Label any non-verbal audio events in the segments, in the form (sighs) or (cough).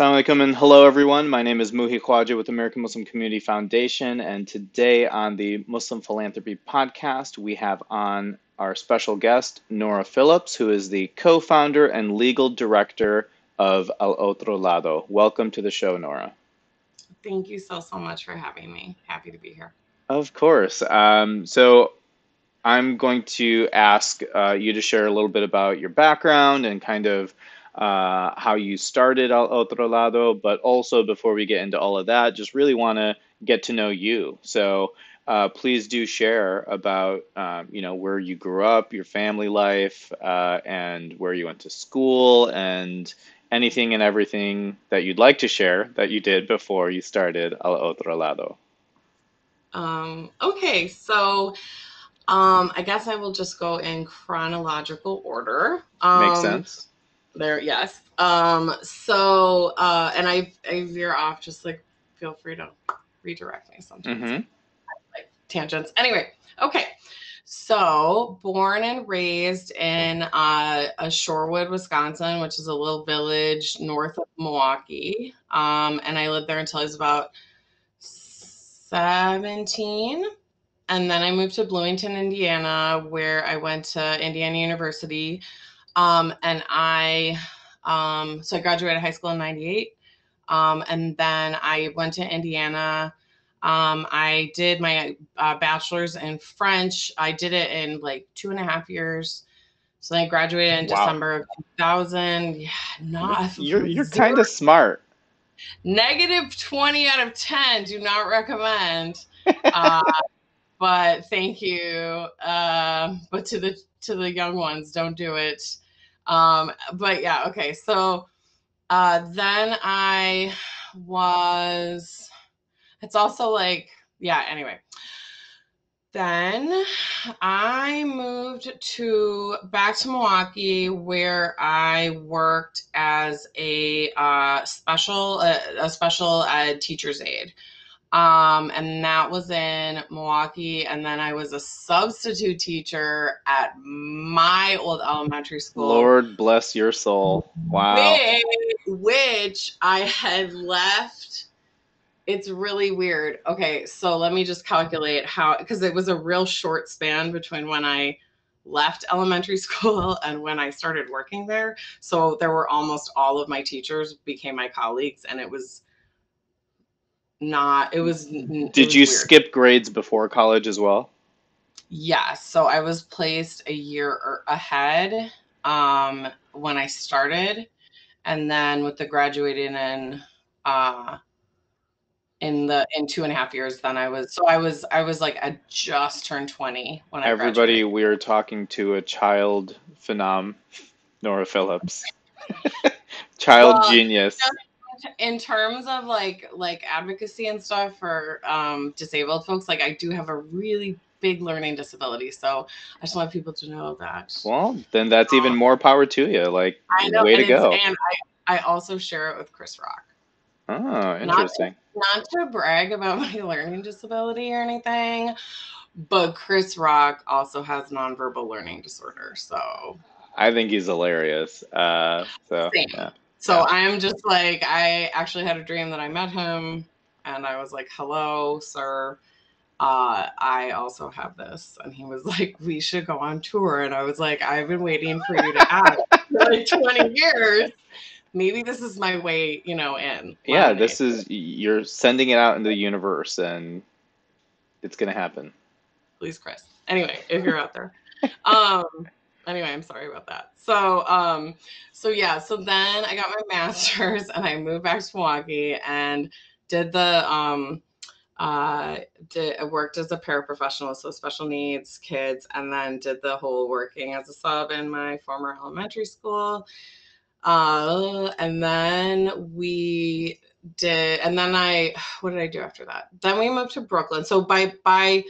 Assalamu alaikum and hello everyone. My name is Muhi Khwaja with American Muslim Community Foundation, and today on the Muslim Philanthropy Podcast, we have on our special guest, Nora Phillips, who is the co founder and legal director of Al Otro Lado. Welcome to the show, Nora. Thank you so, so much for having me. Happy to be here. Of course. Um, so, I'm going to ask uh, you to share a little bit about your background and kind of uh, how you started Al Otro Lado, but also before we get into all of that, just really want to get to know you. So uh, please do share about um, you know where you grew up, your family life, uh, and where you went to school, and anything and everything that you'd like to share that you did before you started Al Otro Lado. Um, okay, so um, I guess I will just go in chronological order. Um, Makes sense. There, yes. Um, so, uh, and I, I veer off. Just like feel free to redirect me sometimes. Mm-hmm. Like tangents. Anyway, okay. So, born and raised in uh, a Shorewood, Wisconsin, which is a little village north of Milwaukee, um, and I lived there until I was about seventeen. And then I moved to Bloomington, Indiana, where I went to Indiana University um, and I, um, so I graduated high school in 98. Um, and then I went to Indiana. Um, I did my uh, bachelor's in French. I did it in like two and a half years. So I graduated in wow. December of 2000. Yeah, not. You're, you're kind of smart. Negative 20 out of 10. Do not recommend. Uh, but thank you. Uh, but to the to the young ones, don't do it. Um, but yeah, okay. So uh, then I was. It's also like yeah. Anyway, then I moved to back to Milwaukee where I worked as a uh, special uh, a special ed teacher's aide. Um, and that was in Milwaukee. And then I was a substitute teacher at my old elementary school. Lord bless your soul. Wow. Which, I had left. It's really weird. Okay, so let me just calculate how, because it was a real short span between when I left elementary (laughs) school and when I started working there. So there were almost all of my teachers became my colleagues, and it was not it was did was you weird. skip grades before college as well? Yes so i was placed a year ahead um when i started and then with the graduating in uh in the in two and a half years then i was so i was i was like i just turned 20 when i everybody we are talking to a child phenom nora phillips. (laughs) Child well, genius in terms of like like advocacy and stuff for um, disabled folks, like I do have a really big learning disability, so I just want people to know that. Well, then that's even um, more power to you. Like, I know, way to go. And I, I also share it with Chris Rock. Oh, interesting. Not, not to brag about (laughs) my learning disability or anything, but Chris Rock also has nonverbal learning disorder. So I think he's hilarious. Uh, so yeah. So I am just like, I actually had a dream that I met him and I was like, hello, sir. Uh, I also have this. And he was (laughs) like, we should go on tour. And I was like, I've been waiting for you to ask (laughs) for like 20 years. Maybe this is my way, you know, in. Yeah, this is, you're sending it out into the universe and it's going to happen. Please, Chris. Anyway, if you're out there. Um, anyway, I'm sorry about that. So, um, so yeah, so then I got my (laughs) master's and I moved back to Milwaukee and did the um uh did worked as a paraprofessional, so special needs kids, and then did the whole working as a sub in my former elementary school. Uh, and then we did, and then I, (sighs) what did I do after that? Then we moved to Brooklyn. So by by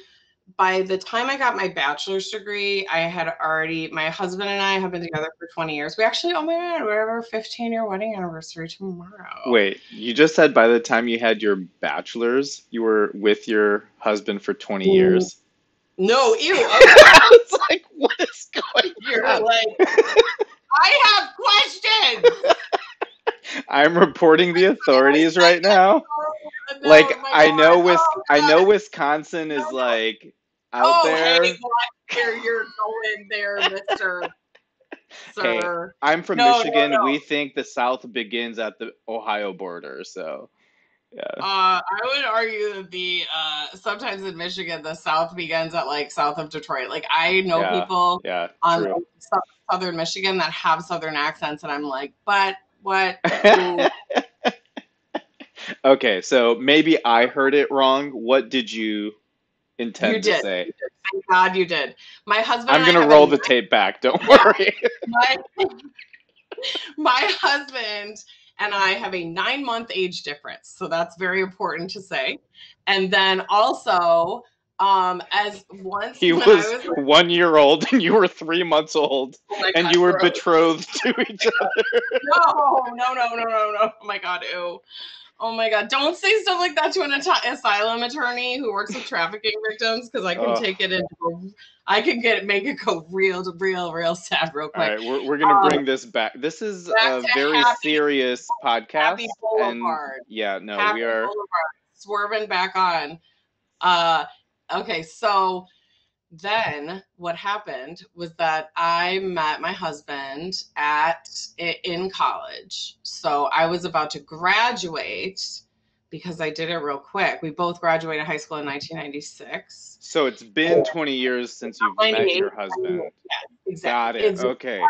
by the time I got my bachelor's degree, I had already, my husband and I have been together for 20 years. We actually, oh my God, we're our 15 year wedding anniversary tomorrow. Wait, you just said by the time you had your bachelor's, you were with your husband for 20 mm. years? No, ew. (laughs) it's like, what is going You're on? like, (laughs) I have questions. (laughs) I'm reporting the authorities right now. No, Like I know Wis Oh, I know Wisconsin is No, no. like out Oh, there. hey, here you're going there, Mister (laughs) Hey, Sir. I'm from No, no, Michigan. no. We think the South begins at the Ohio border, so yeah. Uh, I would argue that the uh, sometimes in Michigan, the South begins at like south of Detroit. Like I know Yeah, people Yeah, on true. southern Michigan that have southern accents, and I'm like, but what? (laughs) Okay, so maybe I heard it wrong. What did you intend You to did. say? Thank God you did. My husband. I'm gonna have a roll the tape back. Don't (laughs) worry. my, (laughs) my husband and I have a nine month age difference. So that's very important to say. And then also, um, as once He when was I was one year old and you were three months old, oh and God, you were gross. betrothed to each (laughs) other. No, no, no, no, no, no. Oh my God, ew. Oh my God. Don't say stuff like that to an ati- asylum attorney who works with trafficking victims because I can Ugh. take it into, I can get make it go real, real, real sad real quick. right, we're, we're gonna Um, bring this back. This is back a very Happy- serious podcast, Happy and yeah, no, Happy we are. Boulevard, swerving back on. Uh, okay, so then what happened was that I met my husband at in college. So I was about to graduate because I did it real quick. We both graduated high school in 1996. So it's been 20 years since you've met your husband. Exactly. Got it. It's- Okay.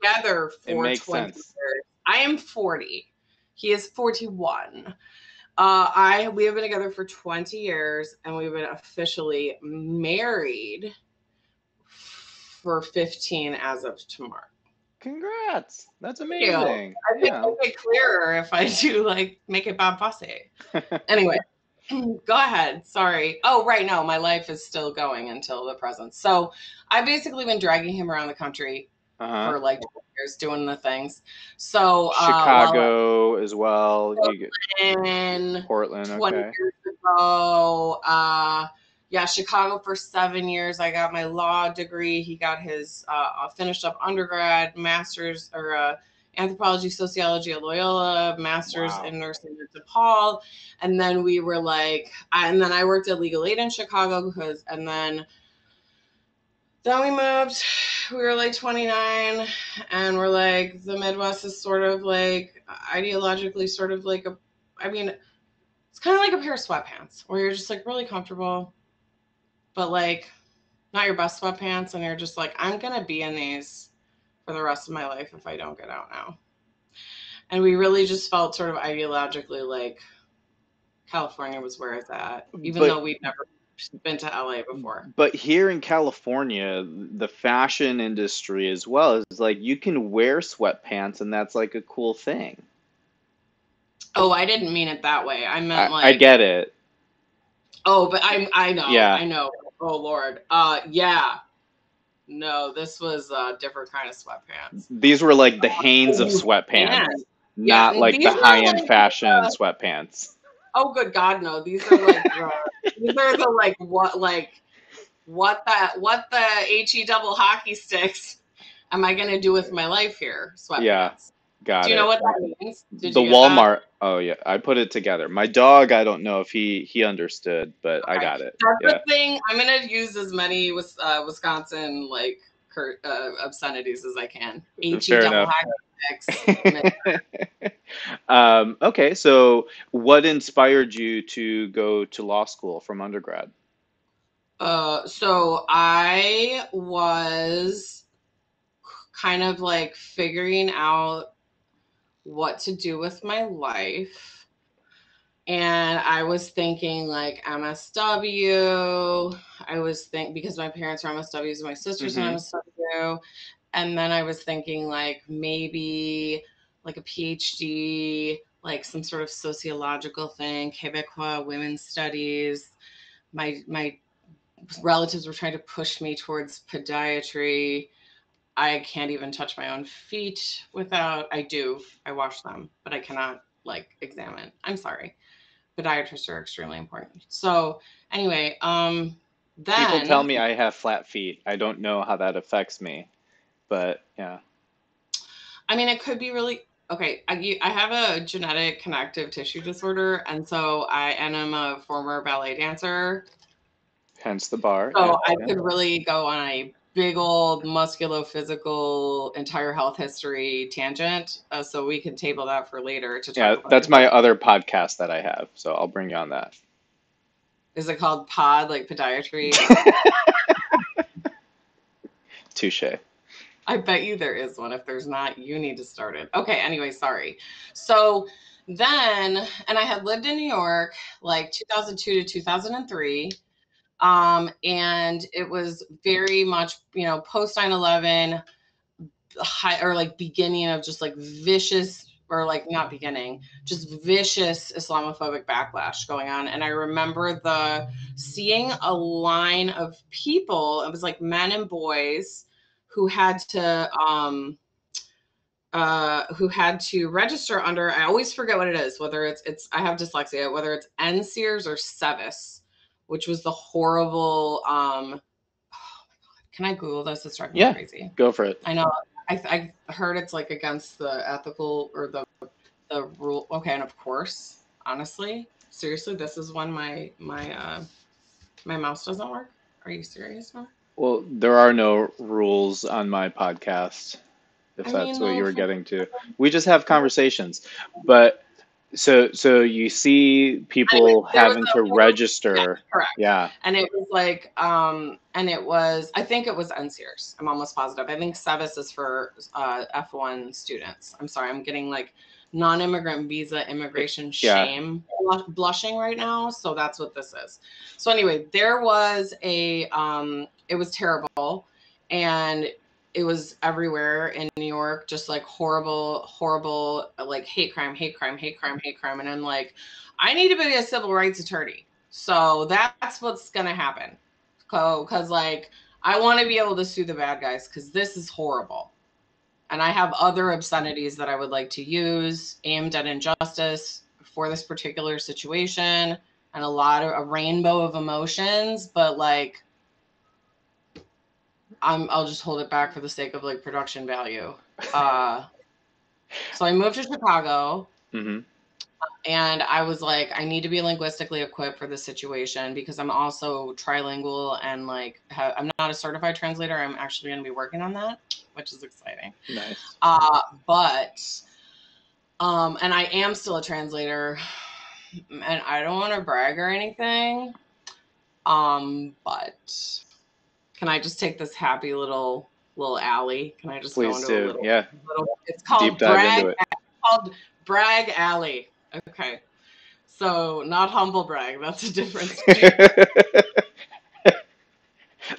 together It for makes 20 sense. years. I am 40. He is 41. Uh, I we have been together for 20 years and we've been officially married for 15 as of tomorrow. Congrats. That's amazing. I think Yeah. it'll get clearer if I do like make it Bob Fosse. (laughs) Anyway, (clears throat) go ahead. Sorry. Oh, right. No, my life is still going until the present. So I've basically been dragging him around the country Uh-huh. for like 20 years doing the things. So uh, Chicago as well. You get Portland. 20 Okay. years ago, uh, yeah, Chicago for seven years. I got my law degree. He got his uh, finished up undergrad, master's or uh, anthropology, sociology at Loyola, master's Wow. in nursing at DePaul, and then we were like, I, and then I worked at Legal Aid in Chicago because, and then. Then we moved. We were like 29, and we're like, the Midwest is sort of like ideologically, sort of like a, I mean, it's kind of like a pair of sweatpants where you're just like really comfortable, but like not your best sweatpants, and you're just like, I'm gonna be in these for the rest of my life if I don't get out now. And we really just felt sort of ideologically like California was where it's at, even But- though we'd never been to LA before. But here in California, the fashion industry as well is like you can wear sweatpants and that's like a cool thing. Oh, I didn't mean it that way. I meant I, like I get it. Oh, but I I know. Yeah. I know. Oh Lord. Uh yeah. No, this was a different kind of sweatpants. These were like the Hanes of Oh, sweatpants, man. not Yeah, like the high end like, fashion uh, sweatpants. Oh good God, no. These are like (laughs) uh, these are the like what like what that what the HE double hockey sticks am I gonna do with my life here? Sweatpants. Yeah, Got Do you it. know what that means? Did the get that? Walmart. Oh yeah, I put it together. My dog, I don't know if he he understood, but I got it. That's Yeah. the thing. I'm gonna use as many with uh, Wisconsin like cur- uh, obscenities as I can. H E Fair double enough. hockey sticks. (laughs) um, okay, so what inspired you to go to law school from undergrad? Uh, so I was kind of like figuring out what to do with my life. And I was thinking like MSW. I was think because my parents are MSWs, and my sister's Mhm. an MSW. And then I was thinking like maybe like a PhD, like some sort of sociological thing, Quebecois women's studies. My my relatives were trying to push me towards podiatry. I can't even touch my own feet without I do. I wash them, but I cannot like examine. I'm sorry. Podiatrists are extremely important. So anyway, um then People tell me I have flat feet. I don't know how that affects me, but yeah. I mean it could be really okay, I, I have a genetic connective tissue disorder, and so I and I'm a former ballet dancer. Hence the bar. So yeah, I could really go on a big old musculo-physical entire health history tangent. Uh, so we can table that for later to talk Yeah, about that's it. my other podcast that I have, so I'll bring you on that. Is it called pod like podiatry? (laughs) Touche. I bet you there is one. If there's not, you need to start it. Okay, anyway, sorry. So then, and I had lived in New York like 2002 to 2003. Um, and it was very much, you know, post 9 11, high or like beginning of just like vicious or like not beginning, just vicious Islamophobic backlash going on. And I remember the seeing a line of people, it was like men and boys who had to um uh who had to register under I always forget what it is, whether it's it's I have dyslexia, whether it's NSEERS or SEVIS, which was the horrible um oh can I Google this? It's driving Yeah. me crazy. Go for it. I know. I I heard it's like against the ethical or the the rule. Okay, and of course, honestly, seriously, this is when my my uh my mouse doesn't work. Are you serious, Mark? Well, there are no rules on my podcast, if I that's mean, what you were getting to. We just have conversations. But so so you see people there was having to register. correct. Yeah. And it was like, um, and it was, I think it was NSEERS. I'm almost positive. I think SEVIS is for uh, F1 students. I'm sorry, I'm getting like non-immigrant visa immigration Yeah. shame blu- blushing right now. So that's what this is. So anyway, there was a, um, it was terrible, and it was everywhere in New York, just like horrible, horrible, like hate crime, hate crime, hate crime, hate crime. And I'm like, I need to be a civil rights attorney. So that's what's gonna happen. Because like I want to be able to sue the bad guys because this is horrible. And I have other obscenities that I would like to use aimed at injustice for this particular situation and a lot of a rainbow of emotions, but like I'm I'll just hold it back for the sake of like production value. Uh so I moved to Chicago hmm and I was like, I need to be linguistically equipped for this situation because I'm also trilingual and like I'm not a certified translator. I'm actually going to be working on that, which is exciting. Nice. Uh, but um, and I am still a translator, and I don't want to brag or anything. Um, but can I just take this happy little little alley? Can I just go Please do. little, Yeah. little? It's called Deep dive brag into it. called Brag Alley. Okay. So not humble brag. That's a different (laughs) street.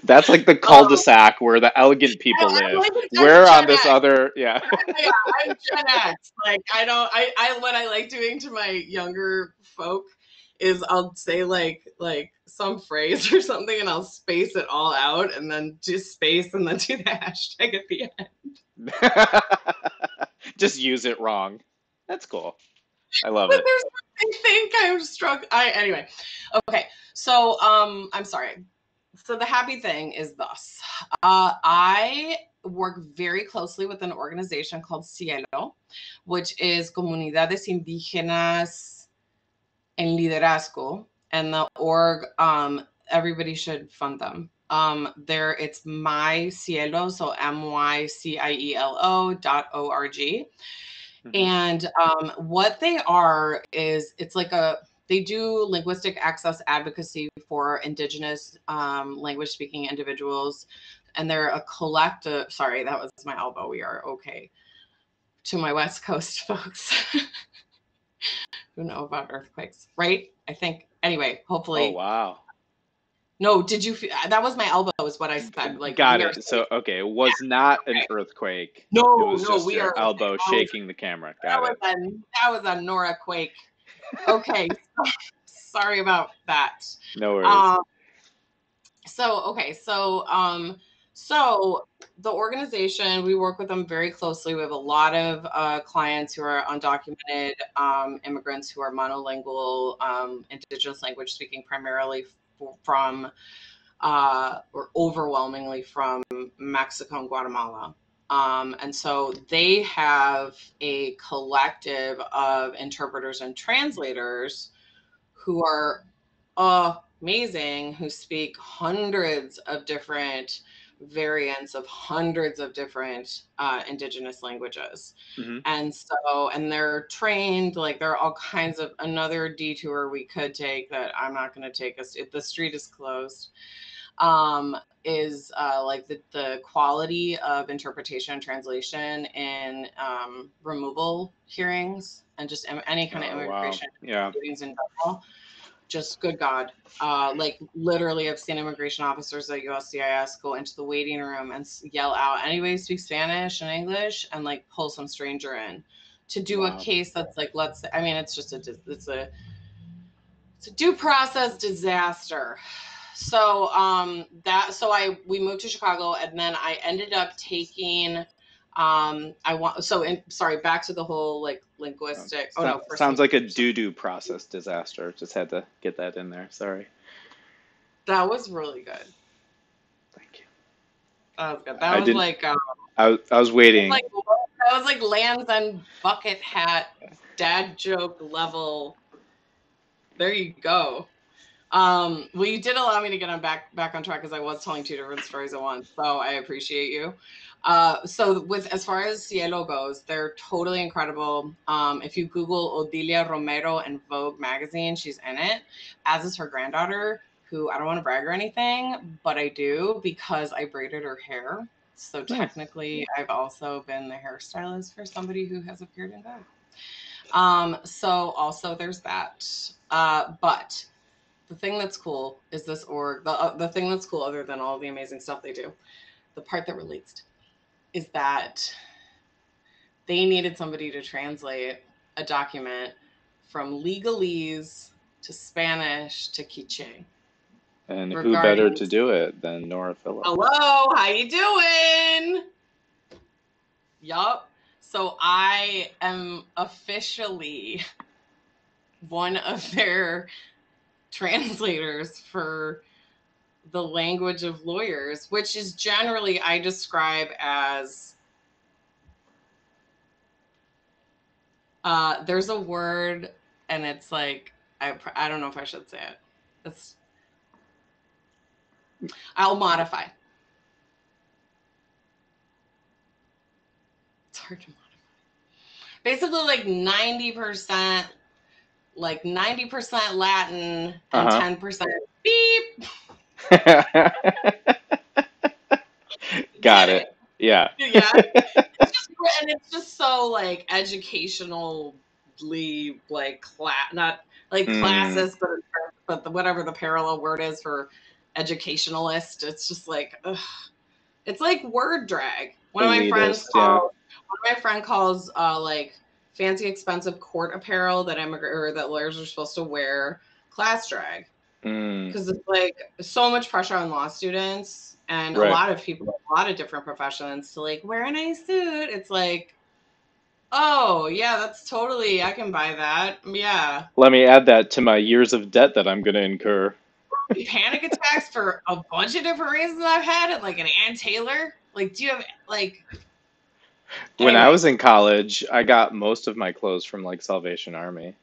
That's like the cul-de-sac where the elegant people live. like, We're on this X. other, (laughs) yeah. yeah, I'm Gen X. Like I don't I, I what I like doing to my younger folk is I'll say like like some phrase or something and I'll space it all out and then just space and then do the (laughs) hashtag at the end. Just use it wrong. That's cool. I love But it. I think I'm struck I anyway. Okay. So um I'm sorry. So the happy thing is thus. Uh I work very closely with an organization called Cielo, which is Comunidades Indígenas en Liderazgo. And the org, um, everybody should fund them. Um, there it's my cielo, so M-Y-C-I-E-L-O dot O-R-G. Mhm. And um, what they are is it's like a they do linguistic access advocacy for indigenous um, language speaking individuals and they're a collective sorry that was my elbow we are okay to my west coast (laughs) folks who know about earthquakes right i think anyway hopefully Oh wow. No did you feel that was my elbow is what i said like Got it. So okay, it was not an earthquake. no It was no just we your are elbow oh, shaking the camera. that Got was a that was a nora quake okay (laughs) sorry about that No worries. Um, so okay, so um, so the organization we work with them very closely. We have a lot of uh, clients who are undocumented um, immigrants who are monolingual, um, indigenous language speaking, primarily from uh, or overwhelmingly from Mexico and Guatemala. Um, and so they have a collective of interpreters and translators who are amazing, who speak hundreds of different variants of hundreds of different uh, indigenous languages. hmm And so, and they're trained, like there are all kinds of another detour we could take that I'm not going to take us if the street is closed. Um, is uh, like the, the quality of interpretation and translation in um, removal hearings and just any kind of Oh, wow. immigration Yeah. proceedings in general. Just good God. Uh, like literally, I've seen immigration officers at USCIS go into the waiting room and yell out, anybody speak Spanish and English, and like pull some stranger in to do Wow. a case that's like, let's, I mean, it's just a, it's a, it's a due process disaster. So um that so I we moved to Chicago and then I ended up taking um I want so in sorry back to the whole like linguistic oh no So- first sounds like a doo-doo process disaster. Just had to get that in there. Sorry. that was really good Thank you. that was good I was didn't- like um I, was- I was waiting. like that was like Lands' End bucket hat dad joke level there you go um well you did allow me to get on back back on track because i was telling two different stories at once so i appreciate you uh so with as far as cielo goes they're totally incredible. Um if you google odilia romero and vogue magazine she's in it as is her granddaughter who i don't want to brag or anything but i do because i braided her hair. So technically i've also been the hairstylist for somebody who has appeared in vogue. Um so also there's that. Uh but the thing that's cool is this org the, uh, the thing that's cool other than all the amazing stuff they do the part that relates to is that they needed somebody to translate a document from legalese to spanish to quiche. And who better to do it than Nora Phillips? hello how you doing? Yup. So i am officially one of their (laughs) translators for the language of lawyers, which is generally I describe as uh, there's a word and it's like I I don't know if I should say it. It's I'll modify. It's hard to modify. Basically, like ninety percent, like ninety percent Latin and Uh-huh. ten percent beep. (laughs) Got it. Yeah. yeah (laughs) it's just and it's just so like educationally like class not like Mm. classes but but the, whatever the parallel word is for educationalist it's just like ugh. it's like word drag one of my friends Elitist, yeah. calls, one of my friend calls uh like fancy expensive court apparel that immigrant or that lawyers are supposed to wear class drag Mm. because it's like so much pressure on law students and Right. a lot of people a lot of different professions to like wear a nice suit it's like oh yeah that's totally i can buy that yeah Let me add that to my years of debt that I'm going to incur. (laughs) panic attacks for a bunch of different reasons i've had it like an Ann taylor like do you have like When I was in college, I got most of my clothes from like Salvation Army.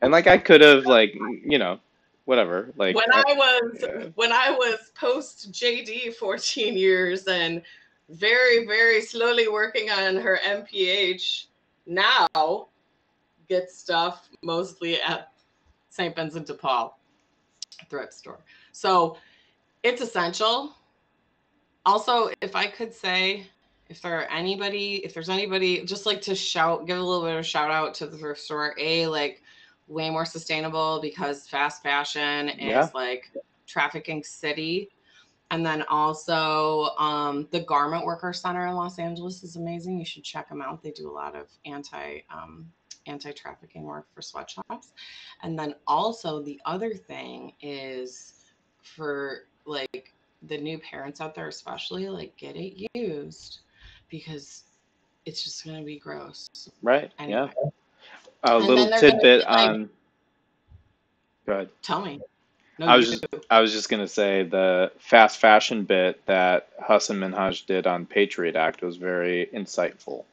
And like I could have like, you know, whatever. Like when I was yeah. when I was post JD 14 years and very very slowly working on her MPH now get stuff mostly at St. Vincent de Paul thrift store. So it's essential. Also, if I could say if there are anybody, if there's anybody, just like to shout, give a little bit of a shout out to the thrift store. A like way more sustainable because fast fashion is Yeah. like trafficking city. And then also um, the Garment Worker Center in Los Angeles is amazing. You should check them out. They do a lot of anti um, anti trafficking work for sweatshops. And then also the other thing is for like the new parents out there, especially like get it used because it's just gonna be gross. right? Anyway. Yeah. A And little then they're gonna tidbit like- on. Go ahead. Tell me. No, I was just I was just gonna say the fast fashion bit that Hasan Minhaj did on Patriot Act was very insightful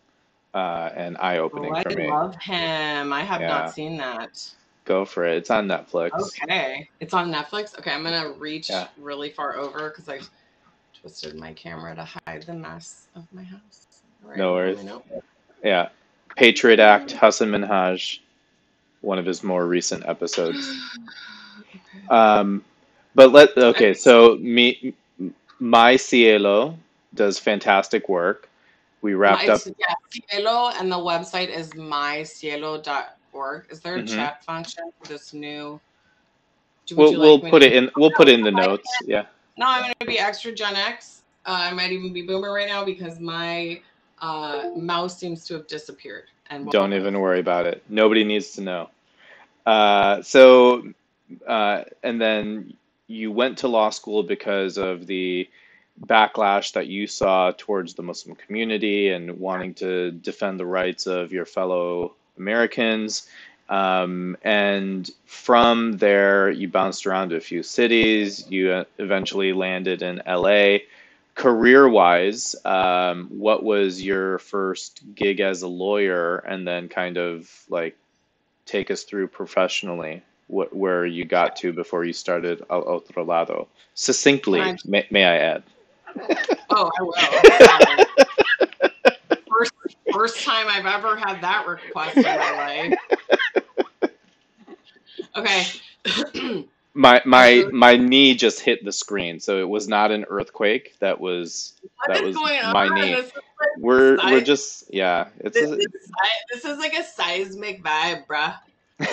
uh, and eye Oh, opening I for me. love him. I have not seen that. go for it. It's on Netflix. Okay. It's on Netflix. Okay, I'm gonna reach Yeah, really far over because I twisted my camera to hide the mess of my house. Right, no worries. Yeah, Patriot Act, Hasan Minhaj, one of his more recent episodes. (sighs) Um, but let okay, so me, my Cielo does fantastic work. We My wrapped up. yeah, Cielo and the website is mycielo.org. Is there a hmm chat function for this new? Do, We'll we'll like put it in. We'll put it in the notes. Yeah. No, I'm going to be extra Gen X. Uh, I might even be boomer right now because my uh, mouse seems to have disappeared. And Don't even worry about it. Nobody needs to know. Uh, so, uh, and then you went to law school because of the backlash that you saw towards the Muslim community and wanting to defend the rights of your fellow Americans. Um, and from there, you bounced around to a few cities. You uh, eventually landed in LA. Career-wise, um, what was your first gig as a lawyer? And then kind of like take us through professionally wh where you got to before you started Al Otro Lado. Succinctly, I? may, may I add? Oh, I will. (laughs) First, first time I've ever had that request in my life. (laughs) Okay. (clears throat) My my my knee just hit the screen, so it was not an earthquake. That was what that was going my on? knee. Like We're we're just yeah, it's this a is this is like a seismic vibe, bruh. (laughs)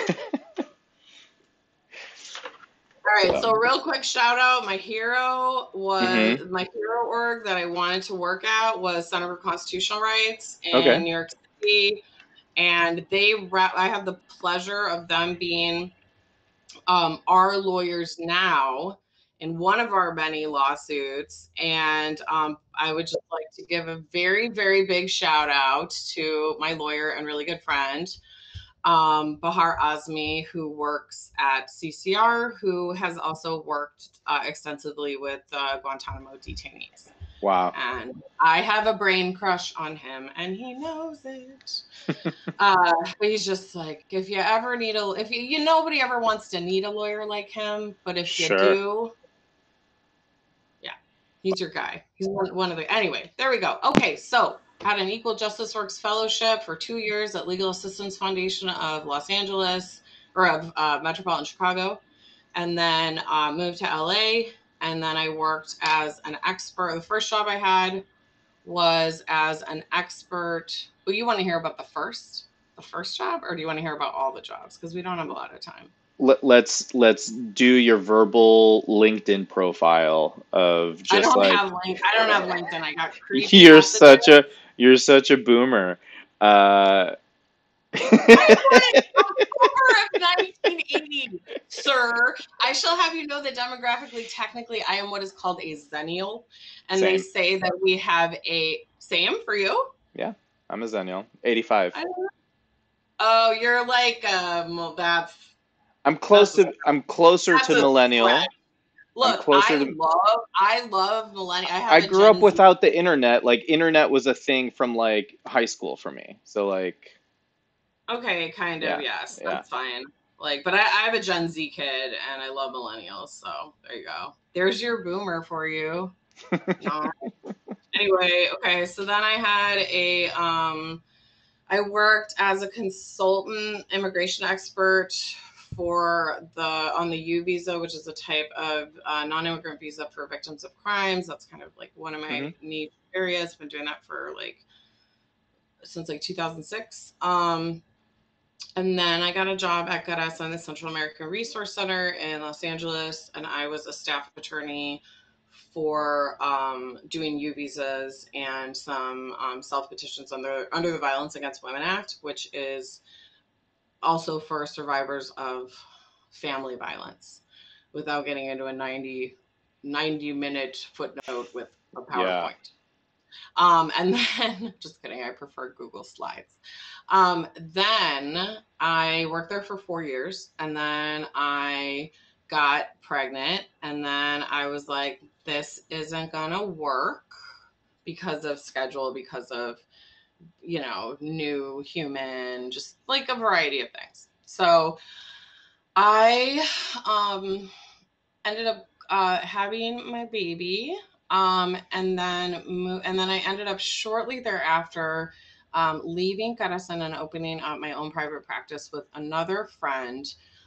All right, so so real quick shout out. My hero was hmm my hero org that I wanted to work at was Center for Constitutional Rights in Okay. New York City, and they I have the pleasure of them being um, our lawyers now in one of our many lawsuits. And um, I would just like to give a very, very big shout out to my lawyer and really good friend, um, Baher Azmy, who works at CCR, who has also worked uh, extensively with uh, Guantanamo detainees. Wow. And I have a brain crush on him, and he knows it. (laughs) Uh, but he's just like, if you ever need a, if you, you nobody ever wants to need a lawyer like him, but if you Sure. do, yeah, he's your guy. He's one, one of the. Anyway, there we go. Okay, so had an Equal Justice Works fellowship for two years at Legal Assistance Foundation of Los Angeles or of uh, Metropolitan Chicago, and then uh, moved to LA. And then I worked as an expert. The first job I had was as an expert. Well, you want to hear about the first, the first job, or do you want to hear about all the jobs? Because we don't have a lot of time. Let, let's let's do your verbal LinkedIn profile of I just don't like have link. I don't have LinkedIn. I got creepy (laughs) you're messages. such a you're such a boomer. Uh, I of 1980, sir. I shall have you know that demographically, technically, I am what is called a zennial, and they say that we have a same for you. Yeah, I'm a Zennial. 85. I don't know. Oh, you're like um. Well, that's I'm close that's to I'm closer to millennial. I'm Look, I to love I love millennial. I have I grew up Z. without the internet. Like internet was a thing from like high school for me. So like Okay, kind of, yeah, yes, yeah. that's fine. Like, but I, I have a Gen Z kid and I love millennials, so there you go. There's your boomer for you. (laughs) No. anyway, okay, so then I had a um I worked as a consultant immigration expert for the on the U visa, which is a type of uh, non-immigrant visa for victims of crimes. That's kind of like one of my Mhm. niche areas. Been doing that for like since like 2006. Um, and then I got a job at on the Central American Resource Center in Los Angeles, and I was a staff attorney for um, doing U visas and some um, self petitions under under the Violence Against Women Act, which is also for survivors of family violence, without getting into a 90, 90 minute footnote with a Yeah. Um, and (laughs) then, just kidding, I prefer Google Slides. Um, then I worked there for four years, and then I got pregnant, and then I was like, this isn't gonna work because of schedule, because of you know, new human, just like a variety of things. So I um ended up uh, having my baby um, and then mo- and then I ended up shortly thereafter um, leaving CARECEN and opening up my own private practice with another friend,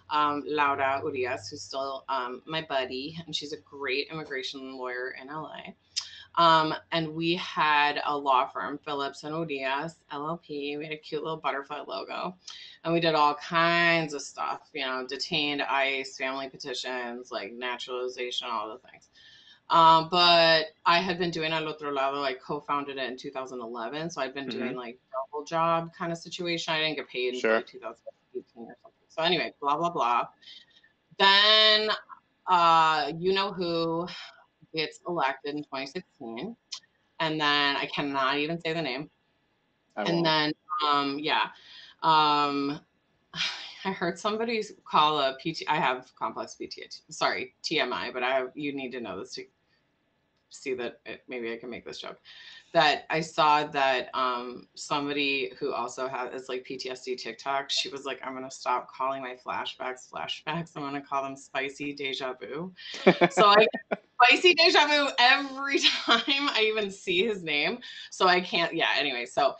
um, Laura Urias, who's still um, my buddy, and she's a great immigration lawyer in LA. Um, and we had a law firm, Phillips and Urias LLP. We had a cute little butterfly logo, and we did all kinds of stuff. You know, detained ICE, family petitions, like naturalization, all the things. Um, but I had been doing Al Otro Lado. I co-founded it in 2011, so I'd been mm-hmm. doing like double job kind of situation. I didn't get paid sure. until 2018 or something. So anyway, blah blah blah. Then, uh, you know who gets elected in 2016, and then I cannot even say the name. And then, um, yeah, um, I heard somebody call a PT. I have complex PTSD. Sorry, TMI, but I have. You need to know this to see that it, maybe I can make this joke. That I saw that um, somebody who also has is like PTSD TikTok. She was like, "I'm gonna stop calling my flashbacks flashbacks. I'm gonna call them spicy deja vu." (laughs) so I spicy deja vu every (laughs) time I even see his name. So I can't. Yeah. Anyway, so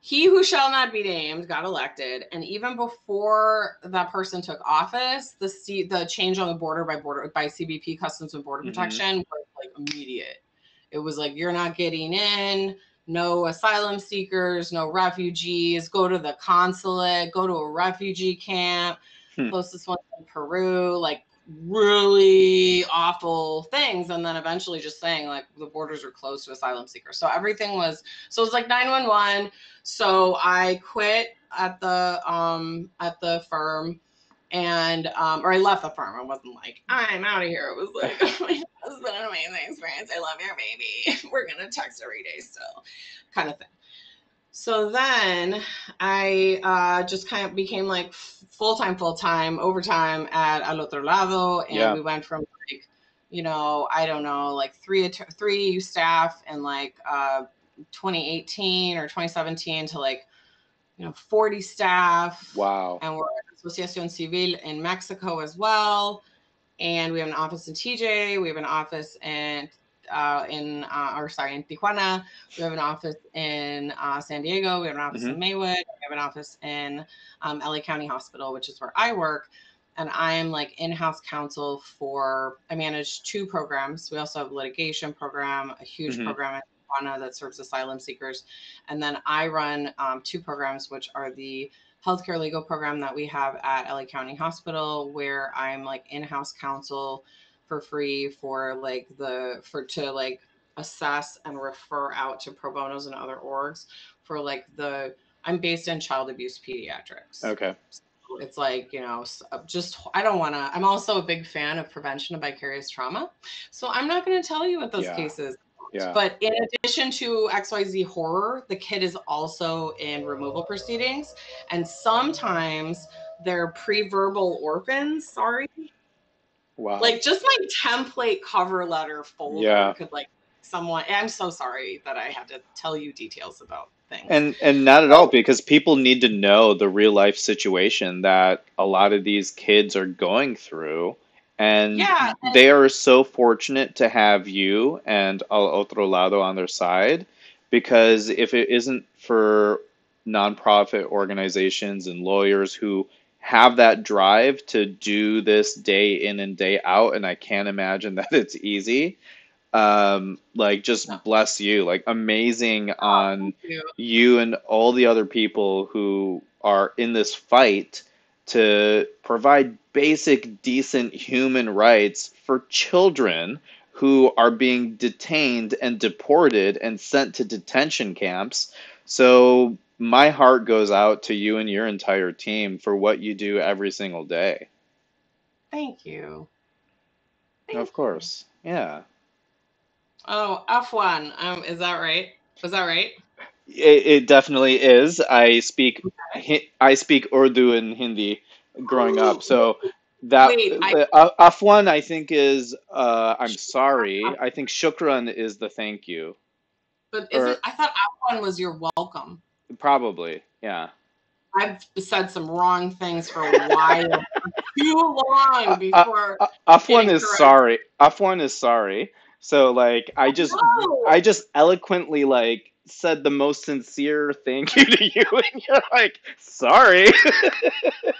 he who shall not be named got elected and even before that person took office the C, the change on the border by border by cbp customs and border mm-hmm. protection was like immediate. It was like you're not getting in. No asylum seekers no refugees. Go to the consulate. Go to a refugee camp. Hmm. closest one in peru. Like really awful things and then eventually just saying like the borders are closed to asylum seekers. So everything was so it was like 911 so i quit at the um at the firm and um or i left the firm. I wasn't like i'm out of here. It was like (laughs) has been an amazing experience. I love your baby. (laughs) We're gonna text every day still kind of thing so then I uh, just kind of became like full time, full time, overtime at Al Otro Lado. And yeah. we went from like, you know, I don't know, like three, three staff in like uh, 2018 or 2017 to like, you know, 40 staff. Wow. And we're at Asociación Civil in Mexico as well. And we have an office in TJ. We have an office in uh, in, uh, or sorry, in Tijuana. We have an office in uh, San Diego. We have an office mm-hmm. in Maywood. We have an office in um, LA County Hospital, which is where I work. And I am like in-house counsel for. I manage two programs. We also have a litigation program, a huge mm-hmm. program in Tijuana that serves asylum seekers, and then I run um, two programs, which are the healthcare legal program that we have at LA County Hospital, where I'm like in-house counsel for free for like the for to like assess and refer out to pro bonos and other orgs for like the I'm based in child abuse pediatrics. Okay. So it's like, you know, uh, just I don't want to I'm also a big fan of prevention of vicarious trauma. So I'm not going to tell you what those yeah. cases yeah. But in addition to XYZ horror, the kid is also in removal proceedings. And sometimes they're pre verbal orphans. Sorry. Wow. Like just my template cover letter folder yeah. could like someone I'm so sorry that I have to tell you details about things. And and not at all because people need to know the real life situation that a lot of these kids are going through. And yeah, they are so fortunate to have you and Al Otro Lado on their side because if it isn't for nonprofit organizations and lawyers who have that drive to do this day in and day out and i can't imagine (laughs) that it's easy um like just no. bless you like amazing oh, on you. you and all the other people who are in this fight to provide basic decent human rights for children who are being detained and deported and sent to detention camps so my heart goes out to you and your entire team for what you do every single day. Thank you. Thank of course. You. Yeah. Oh, Afwan. Um, is that right? Was that right? It, it definitely is. I speak okay. I speak Urdu and Hindi growing up, so that Wait, I uh, uh, afwan I think is uh, I'm sorry. I think shukran is the thank you. but Or isn't I thought Afwan was your welcome. Probably, yeah. I've said some wrong things for a while, (laughs) too long Uh, uh, before uh, afwan getting is correct. sorry. Afwan is sorry. So like I just No, I just eloquently like said the most sincere thank you to you (laughs) and you're like sorry.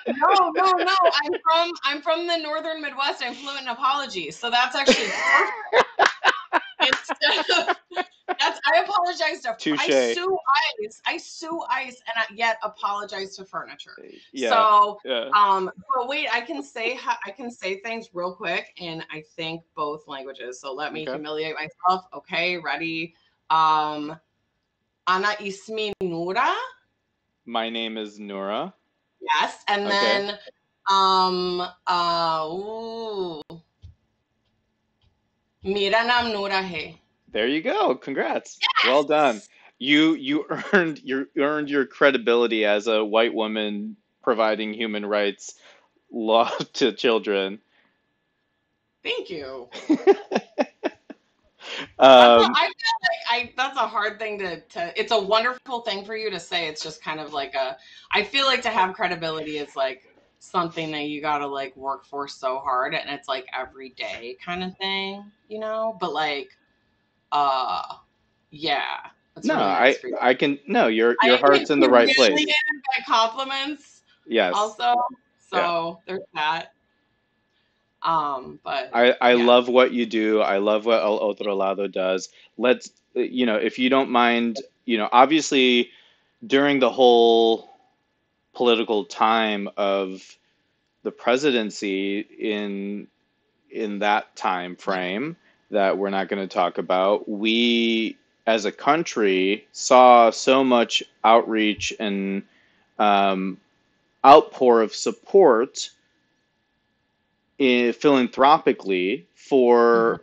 no, no, no. (laughs) I'm from I'm from the northern Midwest. I'm fluent in apologies, so that's actually. Instead of that's I apologize to I sue ice. I sue ice and I yet apologize to furniture. Yeah. So Yeah. um but wait, I can say I can say things real quick in I think both languages. So let me Okay. humiliate myself. Okay, ready? Um Ana ismi Nura. My name is Nura. Yes, and Okay. then um uh ooh, Mira nam Nura hai. There you go. Congrats. Well done. You you (laughs) earned you earned your credibility as a white woman providing human rights law (laughs) to children. Thank you. (laughs) That's a, Um, I feel like I that's a hard thing to to it's a wonderful thing for you to say. It's just kind of like a I feel like to have credibility is like something that you gotta like work for so hard and it's like every day kind of thing, you know? But like uh yeah. No, really I nice. I can no, your your get heart's in the right place. by compliments Yes. also. So there's that. Um, but I, I yeah. love what you do. I love what Al Otro Lado does. Let's, you know, if you don't mind, you know, obviously during the whole political time of the presidency in in that time frame that we're not going to talk about, we as a country saw so much outreach and um, outpour of support i- philanthropically for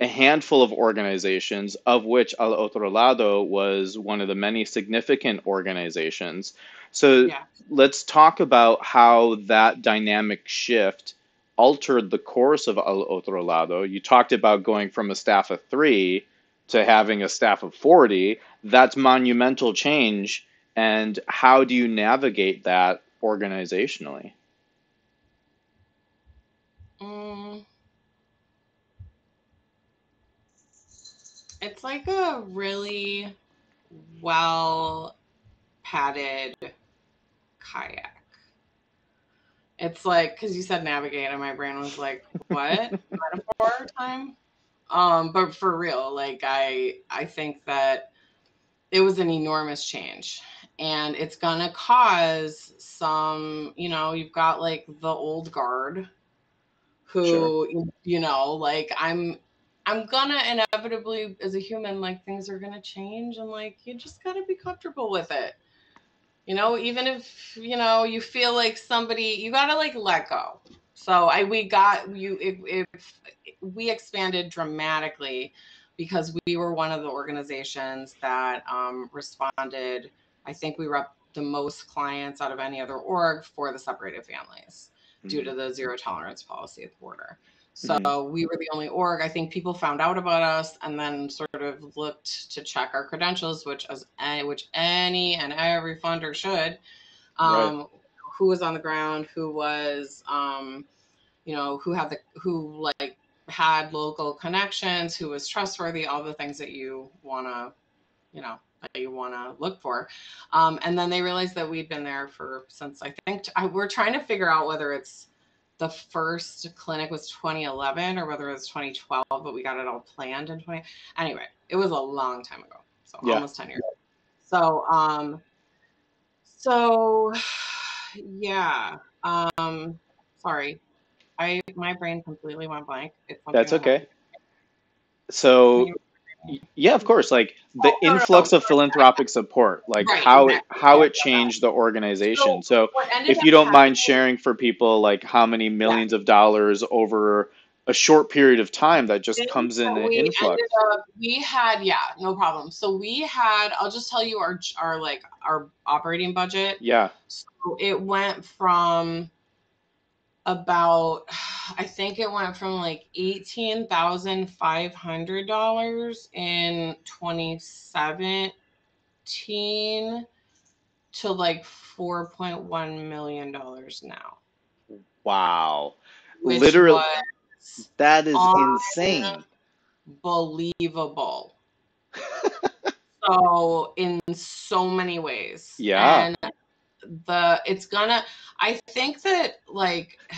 a handful of organizations, of which Al Otro Lado was one of the many significant organizations. So Yeah. let's talk about how that dynamic shift altered the course of Al Otro Lado. You talked about going from a staff of three to having a staff of 40. That's monumental change. And how do you navigate that organizationally? Mm, it's like a really well padded kayak. It's like because you said navigate, and my brain was like, "What (laughs) metaphor time?" Um, but for real, like I, I think that it was an enormous change, and it's gonna cause some. You know, you've got like the old guard, who you know, like I'm, I'm gonna inevitably, as a human, like things are gonna change, and like you just gotta be comfortable with it you know even if you know you feel like somebody you gotta like let go. So i we got you if, if we expanded dramatically because we were one of the organizations that um, responded. I think we were up the most clients out of any other org for the separated families due to the zero tolerance policy at the border so we were the only org. I think people found out about us and then sort of looked to check our credentials, which as any, which any and every funder should. Um, Who was on the ground? Who was, um, you know, who had the who like had local connections? Who was trustworthy? All the things that you want to, you know, that you want to look for. Um, and then they realized that we'd been there for since I think I, we're trying to figure out whether it's the first clinic was 2011 or whether it was 2012, but we got it all planned in 20. Anyway, it was a long time ago, so Yeah. almost 10 years. So, um, so (sighs) yeah, um, sorry, I my brain completely went blank. It's That's okay. So, Can you- y- yeah, of course, like the influx of philanthropic support, like Right, how it exactly. how Yeah, it changed the organization. So So, if you don't mind sharing for people, like how many millions of dollars over a short period of time that just comes in So an we influx. up- we had yeah, no problem. So we had. I'll just tell you our our like our operating budget. Yeah. So it went from about (sighs) I think it went from like eighteen thousand five hundred dollars in twenty seventeen to like four point one million dollars now. Wow. Literally, that is insane. believable. (laughs) so in so many ways. Yeah. And the it's gonna I think that like (sighs)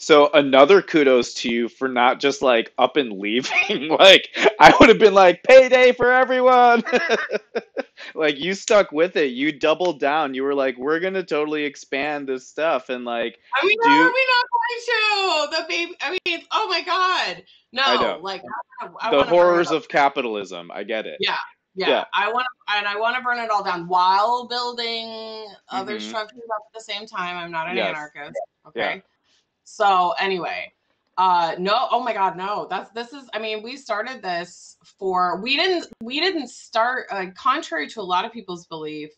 So another kudos to you for not just like up and leaving. (laughs) like I would have been like payday for everyone. (laughs) like you stuck with it. You doubled down. You were like, we're gonna totally expand this stuff and like I mean, do... are we not going to? The baby. I mean, oh my god, no! Like I, I the horrors of capitalism. I get it. Yeah. Yeah, yeah. I want to, and I want to burn it all down while building other Mhm. structures up at the same time. I'm not an Yes. anarchist. Okay. Yeah. So anyway, uh, no, oh my God, no. That's this is. I mean, we started this for we didn't we didn't start. Uh, contrary to a lot of people's belief,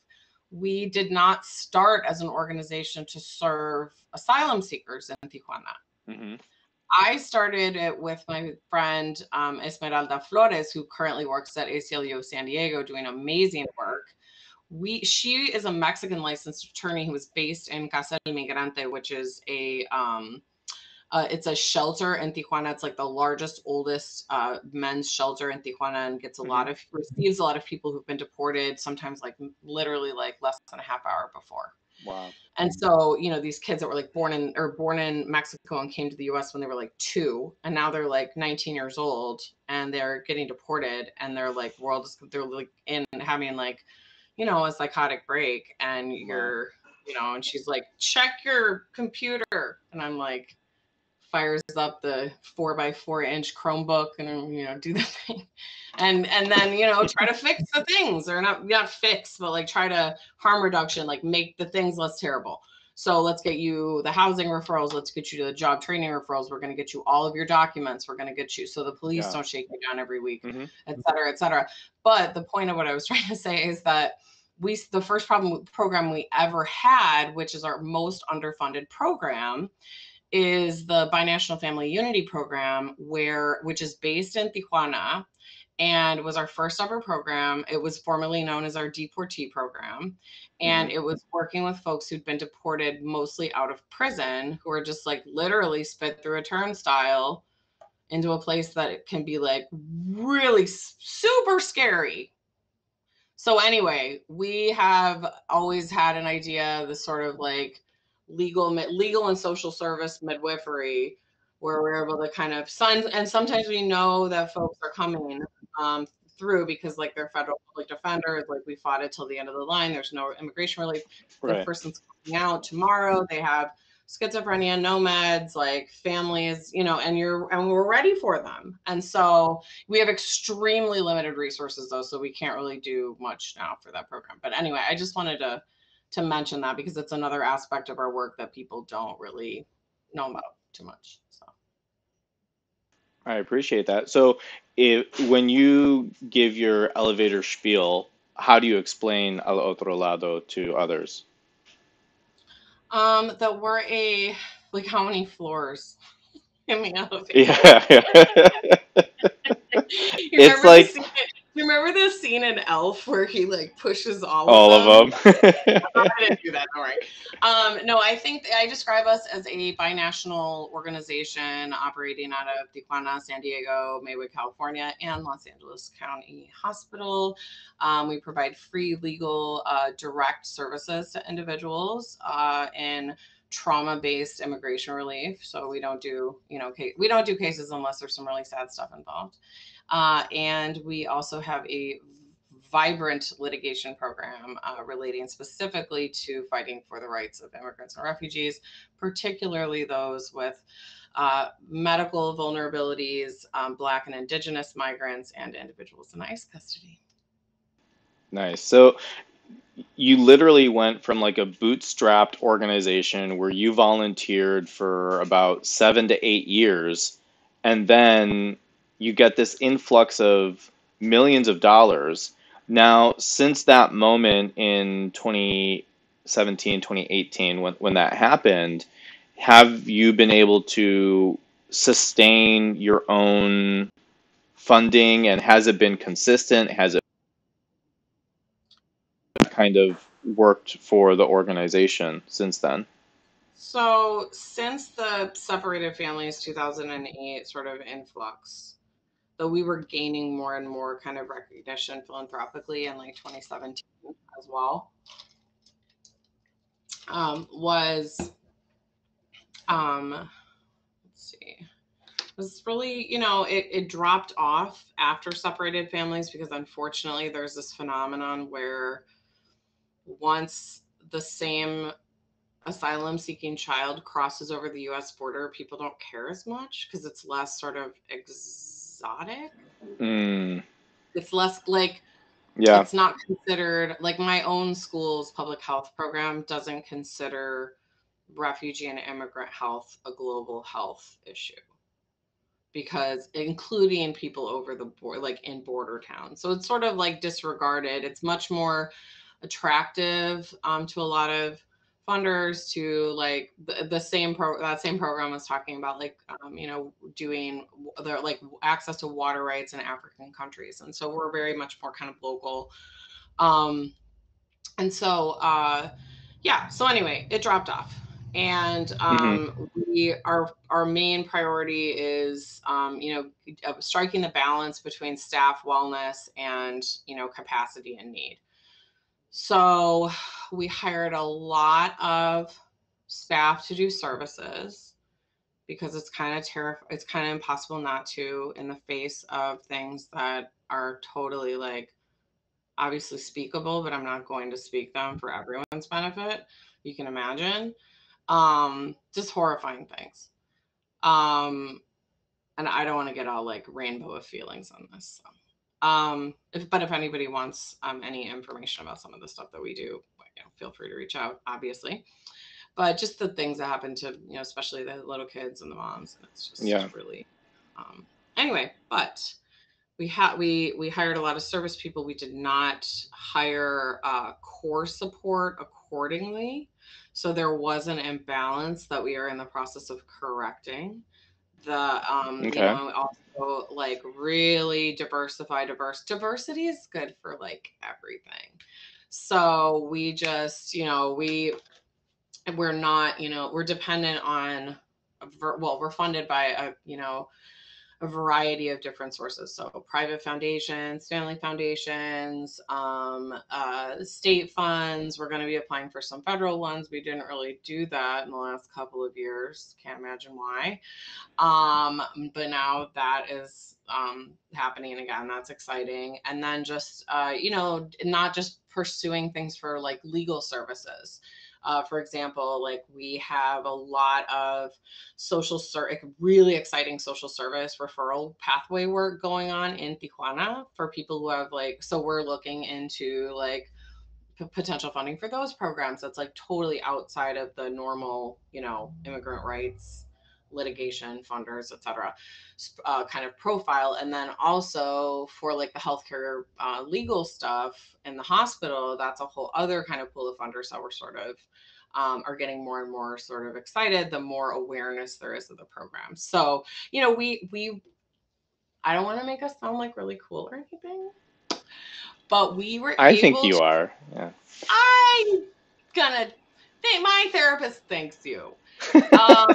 we did not start as an organization to serve asylum seekers in Tijuana. hmm I started it with my friend um, Esmeralda Flores, who currently works at ACLU San Diego, doing amazing work. We she is a Mexican licensed attorney who was based in Casa del Migrante, which is a um, uh, it's a shelter in Tijuana. It's like the largest, oldest uh, men's shelter in Tijuana, and gets a lot of receives a lot of people who've been deported. Sometimes like literally like less than a half hour before. Wow. And so, you know, these kids that were like born in or born in Mexico and came to the US when they were like two, and now they're like 19 years old and they're getting deported and they're like world is they're like in having like, you know, a psychotic break and you're, you know, and she's like, check your computer. And I'm like, fires up the four by four inch Chromebook and you know, do the (laughs) thing. And and then, you know, try to fix the things or not not fix, but like try to harm reduction, like make the things less terrible. So let's get you the housing referrals. Let's get you to the job training referrals. We're going to get you all of your documents. We're going to get you so the police Yeah. don't shake you down every week, Mhm. et cetera, et cetera. But the point of what I was (laughs) trying to say is that we the first problem program we ever had, which is our most underfunded program, is the binational family unity program, where which is based in Tijuana and was our first ever program. It was formerly known as our deportee program. And mm-hmm. it was working with folks who'd been deported mostly out of prison, who are just like literally spit through a turnstile into a place that it can be like really super scary. So, anyway, we have always had an idea, the sort of like legal, legal and social service midwifery, where we're able to kind of sun, and sometimes we know that folks are coming um, through because like they're federal public defenders, like we fought it till the end of the line. There's no immigration relief. The person's coming out tomorrow. They have schizophrenia, nomads, like families, you know, and you're and we're ready for them. And so we have extremely limited resources though, so we can't really do much now for that program. But anyway, I just wanted to to mention that because it's another aspect of our work that people don't really know about too much. So I appreciate that. So, if, when you give your elevator spiel, how do you explain al otro lado to others? um that we're a like how many floors (laughs) in the elevator? Yeah. (laughs) (laughs) It's like- you remember the scene in Elf where he like pushes all, All of them? All of them. (laughs) I (laughs) didn't do that. Don't. Um, no, I think I describe us as a binational organization operating out of Tijuana, San Diego, Maywood, California, and Los Angeles County Hospital. Um, we provide free legal uh, direct services to individuals uh, in trauma-based immigration relief. So we don't do, you know, ca- we don't do cases unless there's some really sad stuff involved. Uh, and we also have a vibrant litigation program uh, relating specifically to fighting for the rights of immigrants and refugees, particularly those with uh, medical vulnerabilities, um, Black and Indigenous migrants, and individuals in ICE custody. Nice. So you literally went from like a bootstrapped organization where you volunteered for about seven to eight years, and then you get this influx of millions of dollars. Now, since that moment in 2017, 2018, when, when that happened, have you been able to sustain your own funding and has it been consistent? Has it kind of worked for the organization since then? So, since the separated families 2008 sort of influx, though we were gaining more and more kind of recognition philanthropically in like 2017 as well, um, was um, let's see, was really you know it, it dropped off after separated families because unfortunately there's this phenomenon where once the same asylum seeking child crosses over the US border, people don't care as much because it's less sort of exotic. Mm, It's less like yeah. it's not considered like my own school's public health program doesn't consider refugee and immigrant health a global health issue because including people over the border like in border towns so it's sort of like disregarded it's much more attractive um, to a lot of funders to like the, the same pro that same program was talking about like um, you know doing their like access to water rights in african countries. And so we're very much more kind of local. Um and so uh yeah so anyway it dropped off. And um we our our main priority is um you know striking the balance between staff wellness and you know capacity and need so (sighs) we hired a lot of staff to do services because it's kind of terrifying. It's kind of impossible not to in the face of things that are totally like obviously speakable, but I'm not going to speak them for everyone's benefit. You can imagine. Um, just horrifying things. Um, and I don't want to get all like rainbow of feelings on this. So. Um, if, but if anybody wants um, any information about some of the stuff that we do, you know, feel free to reach out, obviously. But just the things that happen to, you know, especially the little kids and the moms, and it's just Yeah. really. Um, anyway, but we had we we hired a lot of service people. We did not hire uh, core support accordingly, so there was an imbalance that we are in the process of correcting. The um, Okay. you know, also like really diversify diverse. Diversity is good for like everything. So we just you know we we're not you know we're dependent on well we're funded by a you know a variety of different sources. So private foundations stanley foundations um, uh, state funds. We're going to be applying for some federal ones. We didn't really do that in the last couple of years. Can't imagine why. Um but now that is um happening again. That's exciting. And then just uh you know not just pursuing things for like legal services uh, for example like we have a lot of social ser- really exciting social service referral pathway work going on in tijuana for people who have like so we're looking into like p- potential funding for those programs that's like totally outside of the normal you know immigrant rights litigation funders et cetera uh, kind of profile and then also for like the healthcare uh, legal stuff in the hospital that's a whole other kind of pool of funders that we're sort of um, are getting more and more sort of excited the more awareness there is of the program so you know we we i don't want to make us sound like really cool or anything but we were I think you to are. Yeah. I'm gonna think my therapist thinks you. (laughs) Um,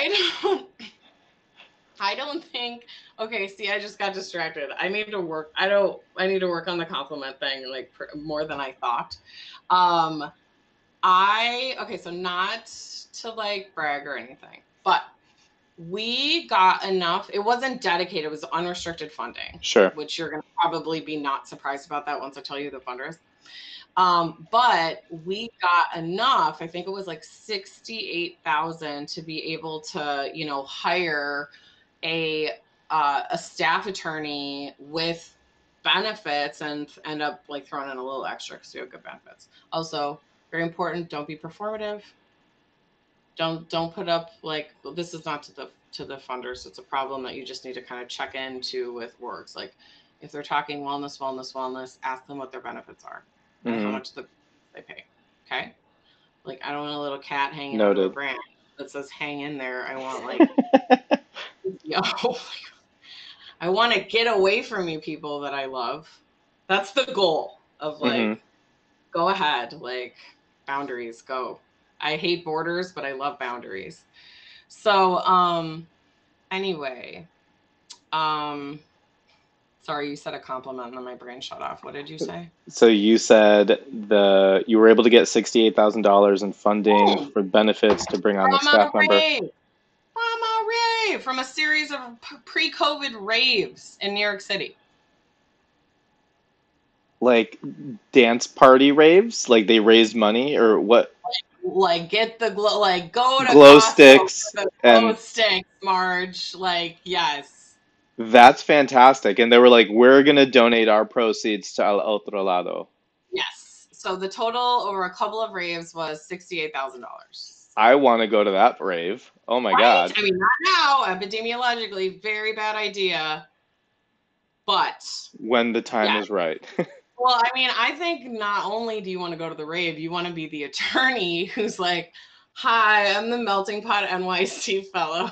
I don't. (laughs) I don't think. Okay, see, I just got distracted. I need to work. I don't. I need to work on the compliment thing like pr- more than I thought. Um, I okay, so not to like brag or anything, but we got enough. It wasn't dedicated. It was unrestricted funding Sure. which you're going to probably be not surprised about that once I tell you the funders. Um, but we got enough. I think it was like sixty-eight thousand to be able to, you know, hire a uh, a staff attorney with benefits and end up like throwing in a little extra because we have good benefits. Also, very important. Don't be performative. Don't don't put up like this is not to the to the funders. It's a problem that you just need to kind of check into with works. Like if they're talking wellness, wellness, wellness, ask them what their benefits are and how Mhm. much the, they pay. Okay. Like I don't want a little cat hanging out of a Noted. branch that says "hang in there." I want like (laughs) (laughs) yo, I want to get away from you people that I love. That's the goal of like Mhm. go ahead, like boundaries, go. I hate borders, but I love boundaries. So, um anyway, um sorry, you said a compliment and then my brain shut off. What did you say? So you said the you were able to get sixty-eight thousand dollars in funding Oh. for benefits to bring on From a staff member. From a rave. From a series of pre-COVID raves in New York City. Like dance party raves, like they raised money or what? Like get the glow like go to Glow Costco sticks the glow and- sticks, Marge. Like, yes. That's fantastic. And they were like, we're gonna donate our proceeds to Al Otro Lado. Yes. So the total over a couple of raves was sixty-eight thousand dollars. I want to go to that rave. Oh my god. I mean, not now. Epidemiologically, very bad idea. But When the time Yeah. is right. (laughs) well, I mean, I think not only do you want to go to the rave, you want to be the attorney (laughs) who's like, "Hi, I'm the Melting Pot NYC fellow."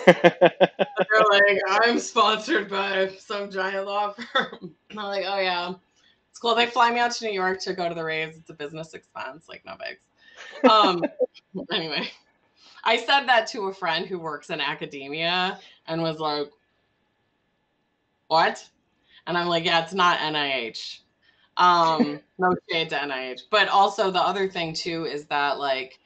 (laughs) They're like, "I'm sponsored by some giant law firm." (laughs) I'm like, "Oh yeah, it's cool." They fly me out to New York to go to the raves. It's a business expense, like no bigs. Um, (laughs) anyway, I said that to a friend who works in academia and was like, "What?" And I'm like, "Yeah, it's not NIH." Um, no shade to NIH, but also the other thing too is that like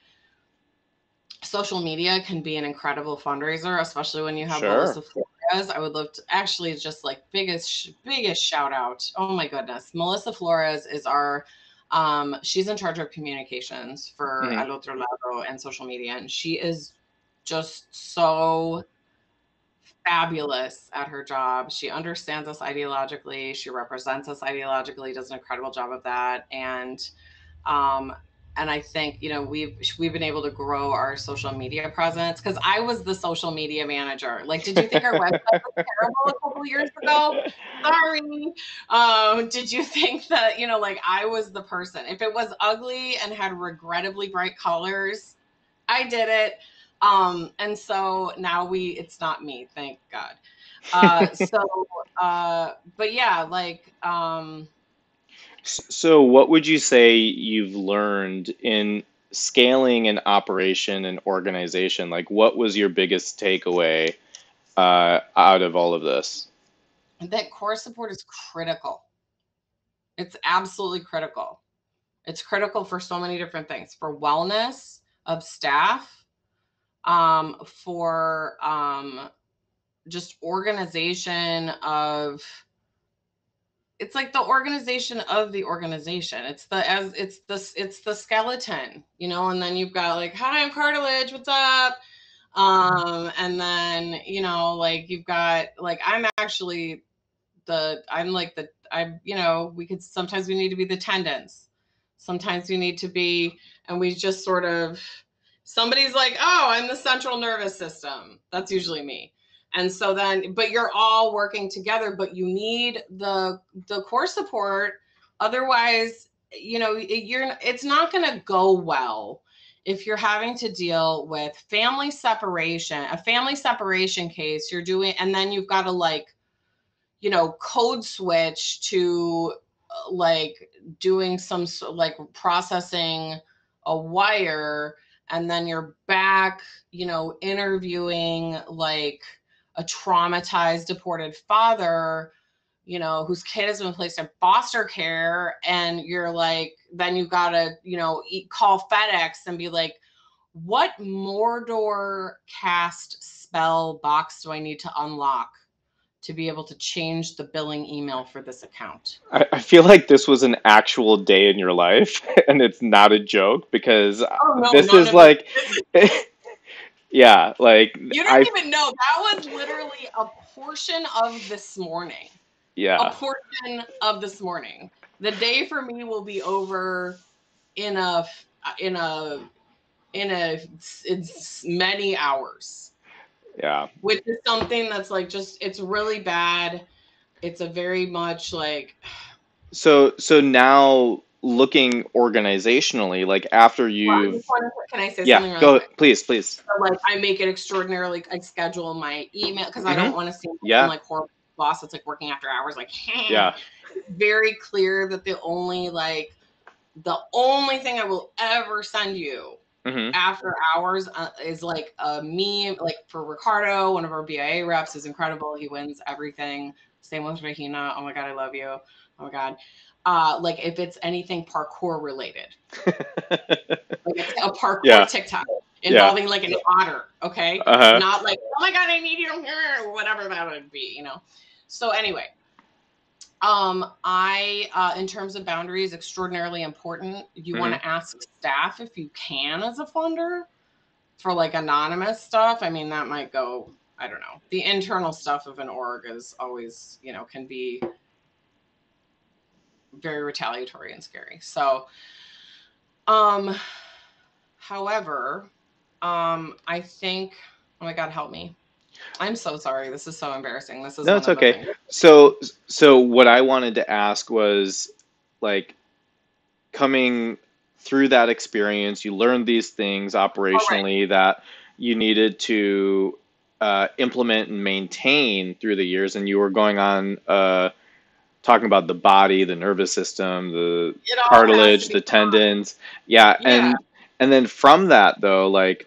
social media can be an incredible fundraiser, especially when you have Sure. Melissa Flores. I would love to actually just like biggest biggest shout out. Oh my goodness, Melissa Flores is our um, she's in charge of communications for Mhm. Al Otro Lado and social media, and she is just so fabulous at her job. She understands us ideologically. She represents us ideologically. Does an incredible job of that, and um, and I think you know we've we've been able to grow our social media presence because I was the social media manager. Like, did you think our website was (laughs) terrible a couple years ago? Sorry. Um, did you think that you know, like I was the person? If it was ugly and had regrettably bright colors, I did it. Um, and so now we, it's not me, thank God. Uh, (laughs) so, uh, but yeah, like, um, So, what would you say you've learned in scaling an operation and organization? Like, what was your biggest takeaway uh, out of all of this? that core support is critical. It's absolutely critical. It's critical for so many different things for wellness of staff, um, for um, just organization of it's like the organization of the organization. It's the as it's the it's the skeleton you know and then you've got like hi i'm cartilage what's up? Um and then you know like you've got like i'm actually the i'm like the I'm you know we could sometimes we need to be the tendons. Sometimes we need to be and we just sort of somebody's like oh i'm the central nervous system. That's usually me and so then but you're all working together but you need the the core support. Otherwise you know you're it's not going to go well if you're having to deal with family separation a family separation case. You're doing and then you've got to like you know code switch to uh, like doing some like processing a wire. And then you're back you know interviewing like a traumatized deported father you know whose kid has been placed in foster care and you're like then you gotta you know e- call fedex and be like what mordor cast spell box do i need to unlock to be able to change the billing email for this account? I, I feel like this was an actual day in your life, (laughs) and it's not a joke because oh no this is like, (laughs) yeah, like you don't I, even know that was literally a portion of this morning Yeah, a portion of this morning. The day for me will be over in a in a in a it's many hours, yeah. which is something that's like just it's really bad. It's a very much like (sighs) So, so now looking organizationally, like after Well, I you, to- can I say yeah, something really go, quick? please, please. So, like I make it extraordinarily. I schedule my email because I don't want to seem like, Mm-hmm. Yeah. Like horrible boss that's like working after hours. Like, (laughs) Yeah, very clear that the only like the only thing I will ever send you hmm after hours uh, is like a meme. Like for Ricardo, one of our BIA reps is incredible. He wins everything. Same with Rahina. Oh my god, I love you. Oh my god. Uh, like if it's anything parkour related, (laughs) like it's a parkour Yeah. TikTok involving like an otter. Okay, uh-huh. not like oh my god i need you or whatever that would be you know so anyway um i uh in terms of boundaries extraordinarily important you want Mm-hmm. to ask staff if you can as a funder for like anonymous stuff i mean that might go i don't know the internal stuff of an org is always you know can be very retaliatory and scary. So um however um i think oh my god help me. I'm so sorry. This is so embarrassing. This is No, it's okay. things- So, so what I wanted to ask was like coming through that experience, you learned these things operationally that you needed to uh, implement and maintain through the years, and you were going on uh, talking about the body, the nervous system, the It all has cartilage, the tendons. Yeah, Yeah. and and then from that though, like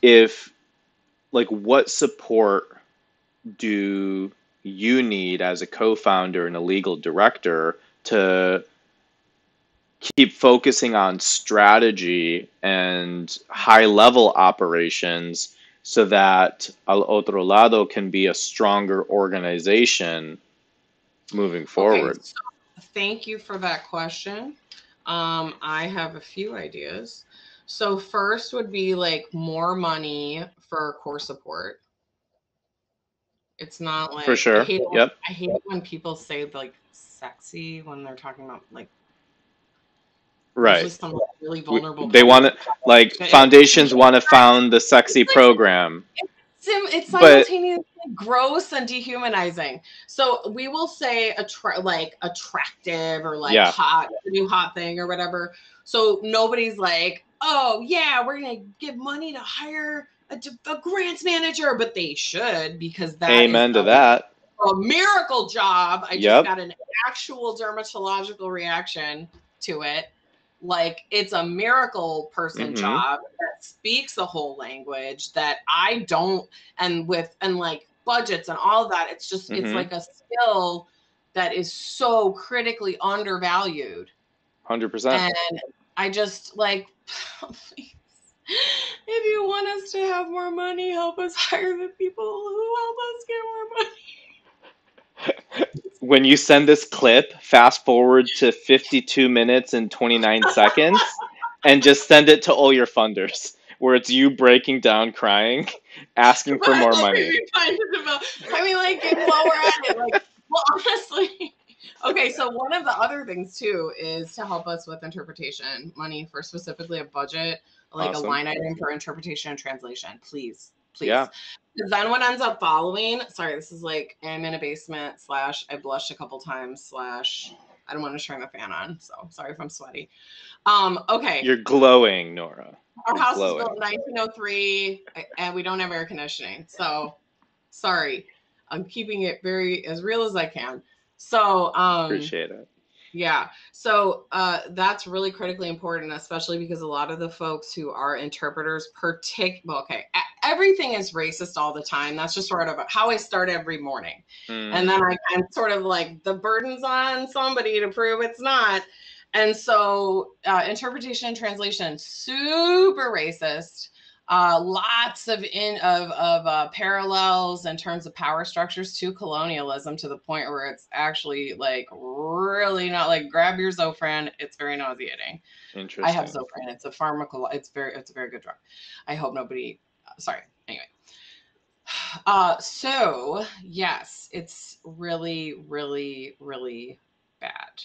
if like what support do you need as a co-founder and a legal director to keep focusing on strategy and high level operations so that Al Otro Lado can be a stronger organization moving forward. Okay, so thank you for that question. Um, I have a few ideas. So first would be like more money for core support. It's not like For sure. I hate, when- Yep. I hate it when people say like sexy when they're talking about like Right. really We- vulnerable. They want to like foundations want to found the sexy program. Sim, it's But- simultaneously gross and dehumanizing. So we will say attra- like attractive or like Yeah. hot, new hot thing or whatever. So nobody's like, oh yeah, we're gonna give money to hire a, a grants manager, but they should because that Amen to a- that. a miracle job. I just got an actual dermatological reaction to it. Like it's a miracle person Mhm. job that speaks the whole language that I don't and with and like budgets and all that. It's just it's Mhm. like a skill that is so critically undervalued. 100%. And I just like (laughs) please, if you want us to have more money, help us (laughs) hire the people who help us get more money. (laughs) when you send this clip, fast forward to 52 minutes and 29 (laughs) seconds and just send it to all your funders where it's you breaking down crying, asking for more (laughs) money. you kind of about- I mean, like, while we're at it, like, well, honestly, (laughs) okay. So one of the other things too is to help us with interpretation money for specifically a budget, like Awesome. a line item for interpretation and translation. Please, please. Yeah. Then what ends up following? Sorry, this is like I'm in a basement. Slash, I blushed a couple times. Slash, I don't want to turn the fan on, so sorry if I'm sweaty. Um. Okay. You're glowing, Nora. Our house glowing. was built in 1903, and we don't have air conditioning. So, sorry, I'm keeping it very as real as I can. So, um, Appreciate it. Yeah. So uh, that's really critically important, especially because a lot of the folks who are interpreters, partic- well, okay, everything is racist all the time. That's just sort of how I start every morning Mm. and then I, I'm sort of like the burden's on somebody to prove it's not. And so, uh, interpretation and translation, super racist. Uh, lots of in of of uh, parallels in terms of power structures to colonialism, to the point where it's actually like really not like grab your Zofran. It's very nauseating. Interesting. I have Zofran. It's a pharmacal. It's very. It's a very good drug. I hope nobody. uh, sorry. Anyway. (sighs) Uh, so yes, it's really, really, really bad.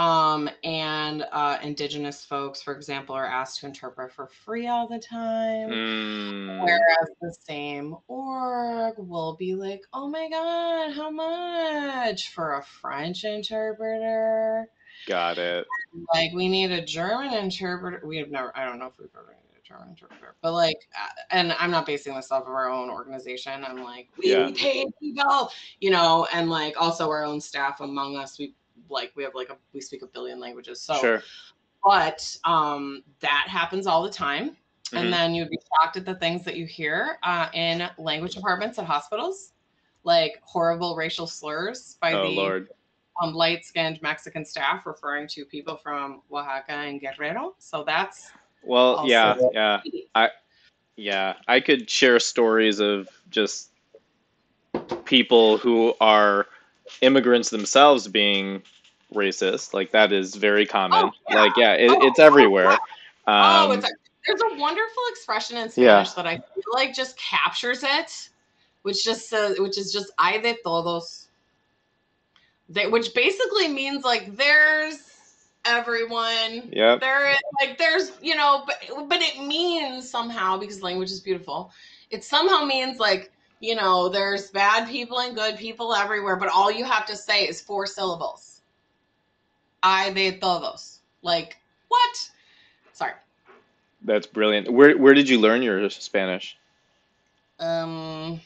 Um, and uh, indigenous folks, for example, are asked to interpret for free all the time. Mm. Whereas the same org will be like, oh my God, how much for a French interpreter? Got it. like we need a German interpreter. We have never. I don't know if we've ever needed a German interpreter, but like, uh, and I'm not basing this off of our own organization. I'm like, we Yeah. pay people, you know, and like also our own staff among us. We like we have like a we speak a billion languages. So, Sure. but um, that happens all the time. Mhm. And then you'd be shocked at the things that you hear uh, in language departments at hospitals, like horrible racial slurs by Oh the Lord. um, light-skinned Mexican staff referring to people from Oaxaca and Guerrero. So that's Well, yeah, yeah, yeah. I could share stories of just people who are immigrants themselves being racist. Like that is very common. Oh, yeah. Like yeah, it, Oh, it's everywhere. oh, Um, it's a, there's a wonderful expression in Yeah. Spanish that I feel like just captures it, which just says, which is just "hay de todos," they, which basically means like there's everyone. Yeah. There, is- like there's you know, but but it means somehow because language is beautiful. It somehow means like you know, there's bad people and good people everywhere, but all you have to say is four syllables. Hay de todos. Like what? Sorry. That's brilliant. Where where did you learn your Spanish? Um,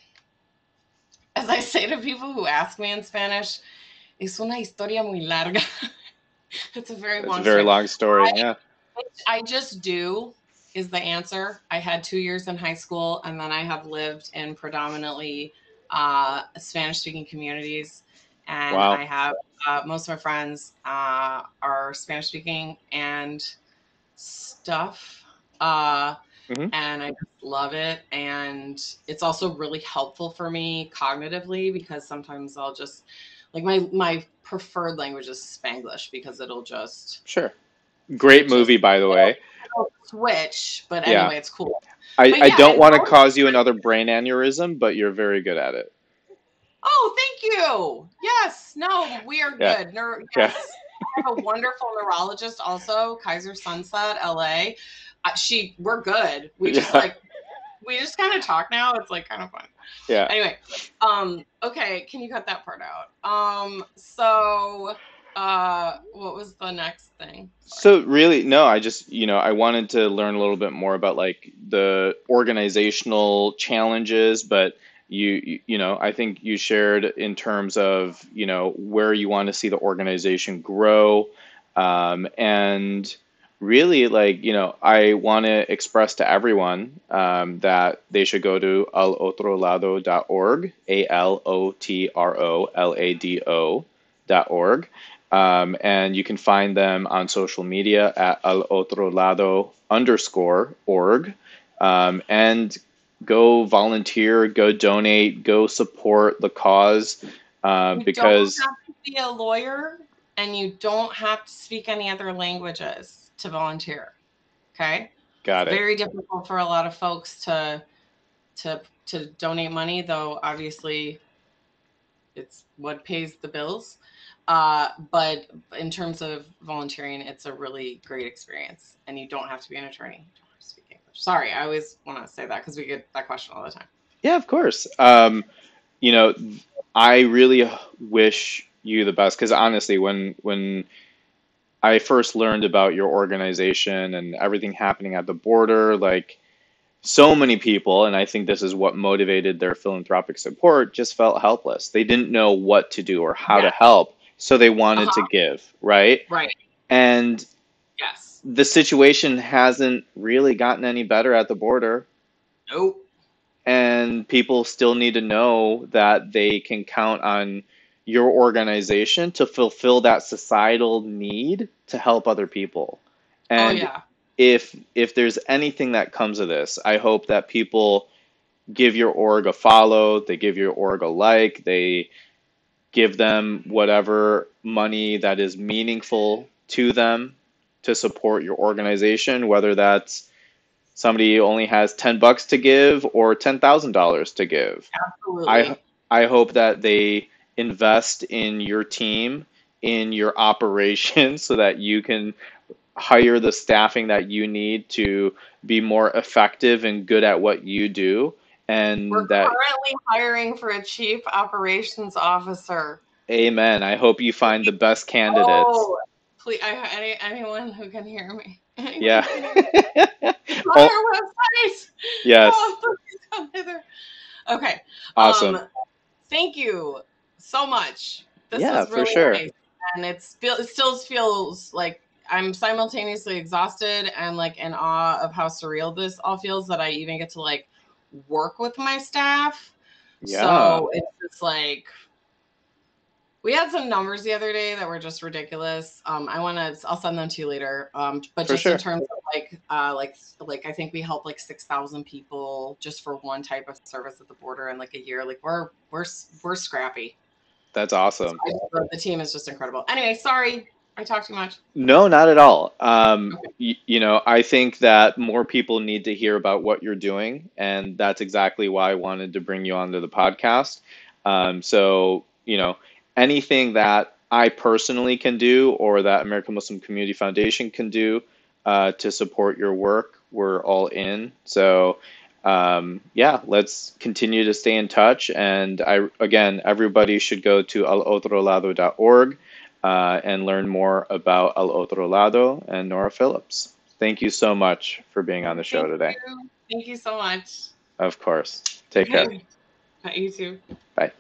as I say to people who ask me in Spanish, es una historia muy larga. (laughs) it's a very long a very story. long story. I- Yeah. I just do is the answer. I had two years in high school, and then I have lived in predominantly uh, Spanish speaking communities. And Wow. I have uh, most of my friends uh, are Spanish speaking and stuff. Uh, Mhm. And I just love it. And it's also really helpful for me cognitively because sometimes I'll just like my my preferred language is Spanglish because it'll just Sure. Great movie, by the way. switch. But Yeah. anyway, it's cool. I, But I don't want to cause you another brain aneurysm, but you're very good at it. Oh, thank you. Yes. No, we are Yeah. good. Neuro- Yeah. yes. I have a wonderful neurologist also, Kaiser Sunset, LA. Uh, she, we're good. We just Yeah. like, we just kind of talk now. It's like kind of fun. Yeah. Anyway, um, okay, can you cut that part out? Um, so, uh, what was the next thing? So really, no, I just, you know, I wanted to learn a little bit more about like the organizational challenges, but you, you, know, I think you shared in terms of, you know, where you want to see the organization grow. Um, and really, like, you know, I want to express to everyone um, that they should go to alotrolado.org, A L O T R O L A D O dot org. Um, and you can find them on social media at al otro lado underscore org. Um, and go volunteer, go donate, go support the cause uh, You because don't have to be a lawyer and you don't have to speak any other languages to volunteer. Okay. got it's it. very difficult for a lot of folks to to to donate money though obviously it's what pays the bills uh, but in terms of volunteering it's a really great experience and you don't have to be an attorney sorry i always want to say that because we get that question all the time Yeah, of course. Um, you know, I really wish you the best because honestly, when when I first learned about your organization and everything happening at the border, like so many people, and I think this is what motivated their philanthropic support, just felt helpless. They didn't know what to do or how to help, so they wanted Uh-huh. to give, right? right And yes the situation hasn't really gotten any better at the border. Nope. And people still need to know that they can count on your organization to fulfill that societal need to help other people. oh And yeah. if if there's anything that comes of this, I hope that people give your org a follow, they give your org a like, they give them whatever money that is meaningful to them to support your organization, whether that's somebody only has 10 bucks to give or $10,000 to give. absolutely I I hope that they invest in your team, in your (laughs) operation so that you can hire the staffing that you need to be more effective and good at what you do and we're that currently hiring for a chief operations officer amen. I hope you find the best candidates. Oh, please, I, any, anyone who can hear me. Yeah. who can hear me. (laughs) On Oh, our website. yes. Oh. Okay. Awesome. Um, thank you so much. This Yeah, was for sure. nice. And it's feel it still feels like I'm simultaneously exhausted and like in awe of how surreal this all feels that I even get to like work with my staff. Yeah. So it's just like we had some numbers the other day that were just ridiculous. Um, I want to, I'll send them to you later. Um, but For just sure. in terms of like, uh, like, like I think we help like six thousand people just for one type of service at the border in like a year. Like we're we're we're scrappy. That's awesome. Love- the team is just incredible. Anyway, sorry I talked too much. No, not at all. Um, Okay. y- you know, I think that more people need to hear about what you're doing, and that's exactly why I wanted to bring you onto the podcast. Um, so, you know, anything that I personally can do or that American Muslim Community Foundation can do uh, to support your work, we're all in. So, um, yeah, let's continue to stay in touch. And I, again, everybody should go to alotrolado.org uh, and learn more about Al Otro Lado and Nora Phillips. Thank you so much for being on the show Thank today. you. Thank you so much. Of course. Take care. You too. Bye.